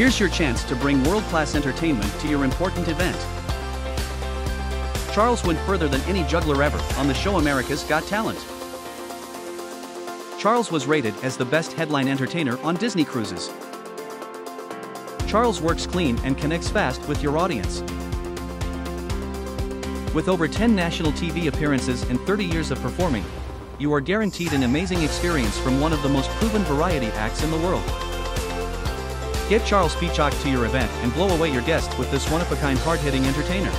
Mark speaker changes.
Speaker 1: Here's your chance to bring world-class entertainment to your important event. Charles went further than any juggler ever on the show America's Got Talent. Charles was rated as the best headline entertainer on Disney Cruises. Charles works clean and connects fast with your audience. With over 10 national TV appearances and 30 years of performing, you are guaranteed an amazing experience from one of the most proven variety acts in the world. Get Charles Peachock to your event and blow away your guests with this one-of-a-kind hard-hitting entertainer.